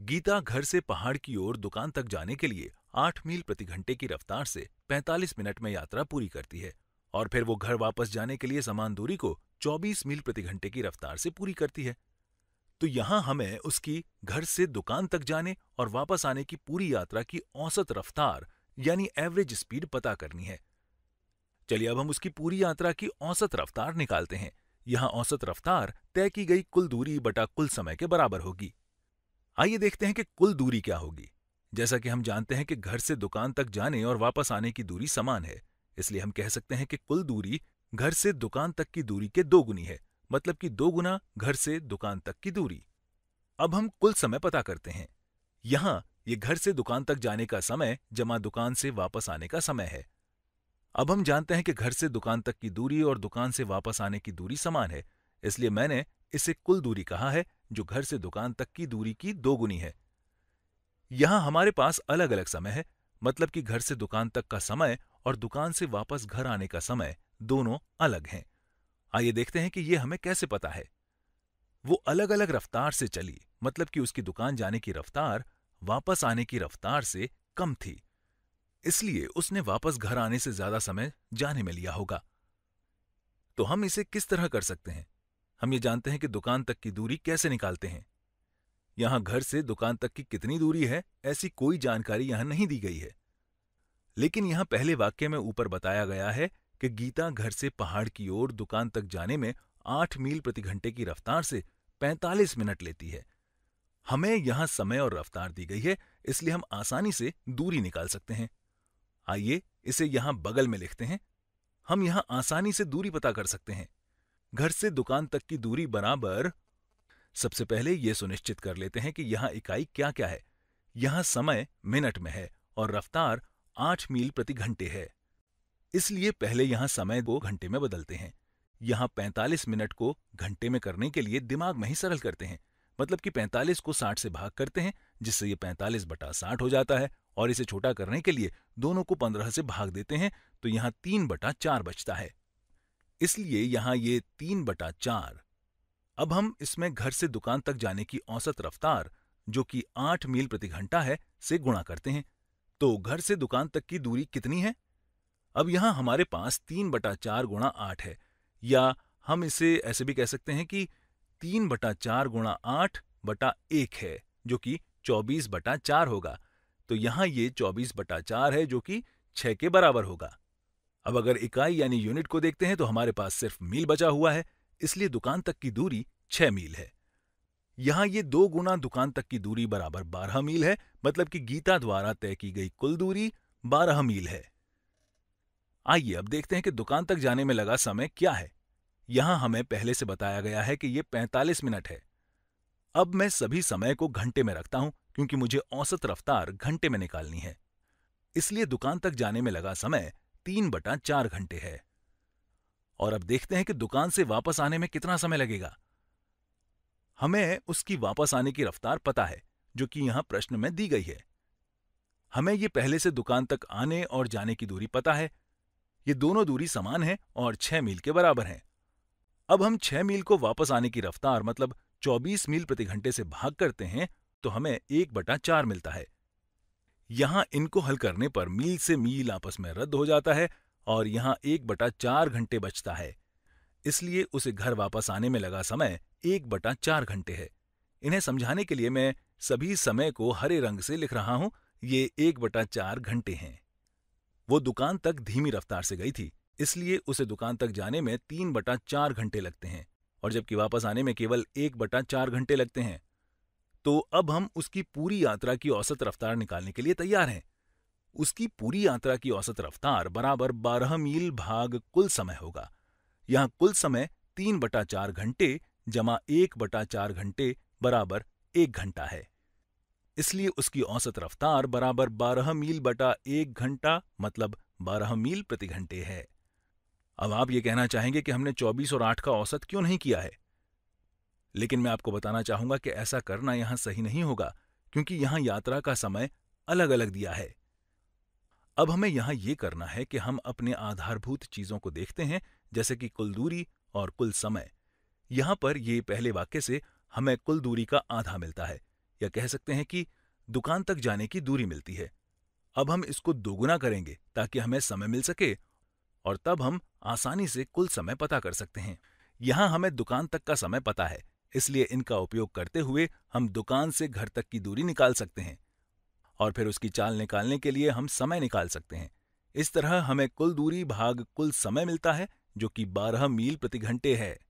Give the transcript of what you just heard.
गीता घर से पहाड़ की ओर दुकान तक जाने के लिए आठ मील प्रति घंटे की रफ्तार से 45 मिनट में यात्रा पूरी करती है और फिर वो घर वापस जाने के लिए समान दूरी को 24 मील प्रति घंटे की रफ्तार से पूरी करती है। तो यहाँ हमें उसकी घर से दुकान तक जाने और वापस आने की पूरी यात्रा की औसत रफ्तार, यानी एवरेज स्पीड पता करनी है। चलिए अब हम उसकी पूरी यात्रा की औसत रफ्तार निकालते हैं। यहाँ औसत रफ्तार तय की गई कुल दूरी बटा कुल समय के बराबर होगी। आइए देखते हैं कि कुल दूरी क्या होगी। जैसा कि हम जानते हैं कि घर से दुकान तक जाने और वापस आने की दूरी समान है, इसलिए हम कह सकते हैं कि कुल दूरी घर से दुकान तक की दूरी के दो गुनी है मतलब कि दो गुना घर से दुकान तक की दूरी। अब हम कुल समय पता करते हैं। यहाँ ये घर से दुकान तक जाने का समय जमा दुकान से वापस आने का समय है। अब हम जानते हैं कि घर से दुकान तक की दूरी और दुकान से वापस आने की दूरी समान है, इसलिए मैंने इसे कुल दूरी कहा है, जो घर से दुकान तक की दूरी की दोगुनी है? यहाँ हमारे पास अलग अलग समय है मतलब कि घर से दुकान तक का समय और दुकान से वापस घर आने का समय दोनों अलग हैं। आइए देखते हैं कि यह हमें कैसे पता है। वो अलग अलग रफ्तार से चली मतलब कि उसकी दुकान जाने की रफ्तार वापस आने की रफ्तार से कम थी। इसलिए उसने वापस घर आने से ज़्यादा समय जाने में लिया होगा। तो हम इसे किस तरह कर सकते हैं? हम ये जानते हैं कि दुकान तक की दूरी कैसे निकालते हैं। यहाँ घर से दुकान तक की कितनी दूरी है, ऐसी कोई जानकारी यहाँ नहीं दी गई है। लेकिन यहाँ पहले वाक्य में ऊपर बताया गया है कि गीता घर से पहाड़ की ओर दुकान तक जाने में आठ मील प्रति घंटे की रफ्तार से 45 मिनट लेती है। हमें यहाँ समय और रफ्तार दी गई है, इसलिए हम आसानी से दूरी निकाल सकते हैं। आइए इसे यहाँ बगल में लिखते हैं। हम यहाँ आसानी से दूरी पता कर सकते हैं। घर से दुकान तक की दूरी बराबर, सबसे पहले यह सुनिश्चित कर लेते हैं कि यहाँ इकाई क्या क्या है। यहाँ समय मिनट में है और रफ्तार आठ मील प्रति घंटे है। इसलिए पहले यहाँ समय को घंटे में बदलते हैं। यहाँ 45 मिनट को घंटे में करने के लिए दिमाग में ही सरल करते हैं। मतलब कि 45 को 60 से भाग करते हैं, जिससे ये 45 बटा साठ हो जाता है और इसे छोटा करने के लिए दोनों को 15 से भाग देते हैं तो यहाँ तीन बटा चार बचता है। इसलिए यहाँ ये तीन बटा चार। अब हम इसमें घर से दुकान तक जाने की औसत रफ्तार, जो कि आठ मील प्रति घंटा है, से गुणा करते हैं। तो घर से दुकान तक की दूरी कितनी है? अब यहाँ हमारे पास तीन बटा चार गुणा आठ है, या हम इसे ऐसे भी कह सकते हैं कि तीन बटा चार गुणा आठ बटा एक है, जो कि चौबीस बटा चार होगा। तो यहाँ ये चौबीस बटा चार है, जो कि छह के बराबर होगा। अब अगर इकाई यानी यूनिट को देखते हैं तो हमारे पास सिर्फ़ मील बचा हुआ है, इसलिए दुकान तक की दूरी छह मील है। यहाँ ये दो गुना दुकान तक की दूरी बराबर बारह मील है मतलब कि गीता द्वारा तय की गई कुल दूरी बारह मील है। आइए अब देखते हैं कि दुकान तक जाने में लगा समय क्या है। यहाँ हमें पहले से बताया गया है कि यह 45 मिनट है। अब मैं सभी समय को घंटे में रखता हूँ, क्योंकि मुझे औसत रफ्तार घंटे में निकालनी है। इसलिए दुकान तक जाने में लगा समय तीन बटा चार घंटे है। और अब देखते हैं कि दुकान से वापस आने में कितना समय लगेगा। हमें उसकी वापस आने की रफ्तार पता है, जो कि यहाँ प्रश्न में दी गई है। हमें यह पहले से दुकान तक आने और जाने की दूरी पता है। ये दोनों दूरी समान है और छह मील के बराबर हैं। अब हम छह मील को वापस आने की रफ्तार मतलब 24 मील प्रति घंटे से भाग करते हैं तो हमें एक बटा चार मिलता है। यहाँ इनको हल करने पर मील से मील आपस में रद्द हो जाता है और यहाँ एक बटा चार घंटे बचता है। इसलिए उसे घर वापस आने में लगा समय एक बटा चार घंटे है। इन्हें समझाने के लिए मैं सभी समय को हरे रंग से लिख रहा हूँ, ये एक बटा चार घंटे हैं। वो दुकान तक धीमी रफ्तार से गई थी, इसलिए उसे दुकान तक जाने में तीन बटा चार घंटे लगते हैं, और जबकि वापस आने में केवल एक बटा चार घंटे लगते हैं। तो अब हम उसकी पूरी यात्रा की औसत रफ्तार निकालने के लिए तैयार हैं। उसकी पूरी यात्रा की औसत रफ्तार बराबर बारह मील भाग कुल समय होगा। यहाँ कुल समय तीन बटा चार घंटे जमा एक बटा चार घंटे बराबर एक घंटा है। इसलिए उसकी औसत रफ्तार बराबर बारह मील बटा एक घंटा मतलब बारह मील प्रति घंटे है। अब आप ये कहना चाहेंगे कि हमने 24 और 8 का औसत क्यों नहीं किया है? लेकिन मैं आपको बताना चाहूँगा कि ऐसा करना यहाँ सही नहीं होगा, क्योंकि यहाँ यात्रा का समय अलग अलग दिया है। अब हमें यहाँ यह करना है कि हम अपने आधारभूत चीज़ों को देखते हैं, जैसे कि कुल दूरी और कुल समय। यहाँ पर ये पहले वाक्य से हमें कुल दूरी का आधा मिलता है, या कह सकते हैं कि दुकान तक जाने की दूरी मिलती है। अब हम इसको दोगुना करेंगे ताकि हमें समय मिल सके और तब हम आसानी से कुल समय पता कर सकते हैं। यहाँ हमें दुकान तक का समय पता है इसलिए इनका उपयोग करते हुए हम दुकान से घर तक की दूरी निकाल सकते हैं और फिर उसकी चाल निकालने के लिए हम समय निकाल सकते हैं। इस तरह हमें कुल दूरी भाग कुल समय मिलता है, जो कि 12 मील प्रति घंटे है।